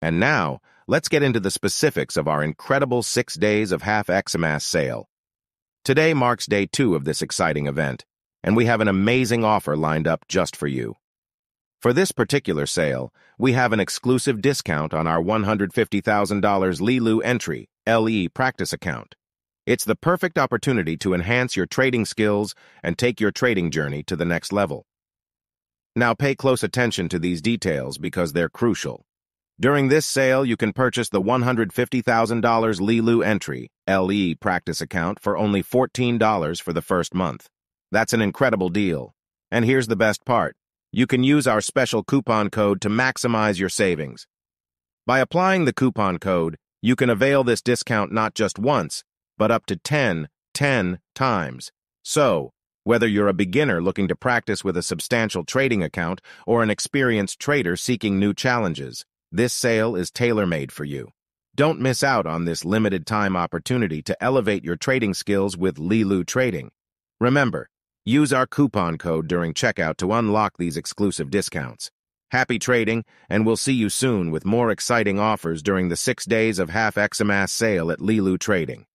And now, let's get into the specifics of our incredible six days of half XMAS sale. Today marks day two of this exciting event, and we have an amazing offer lined up just for you. For this particular sale, we have an exclusive discount on our $150,000 Leeloo entry, LE practice account. It's the perfect opportunity to enhance your trading skills and take your trading journey to the next level. Now pay close attention to these details because they're crucial. During this sale, you can purchase the $150,000 Leeloo entry, LE practice account for only $14 for the first month. That's an incredible deal. And here's the best part. You can use our special coupon code to maximize your savings. By applying the coupon code, you can avail this discount not just once, but up to 10, 10 times. So, whether you're a beginner looking to practice with a substantial trading account or an experienced trader seeking new challenges, this sale is tailor-made for you. Don't miss out on this limited time opportunity to elevate your trading skills with Leeloo Trading. Remember, use our coupon code during checkout to unlock these exclusive discounts. Happy trading, and we'll see you soon with more exciting offers during the six days of half XMAS sale at Leeloo Trading.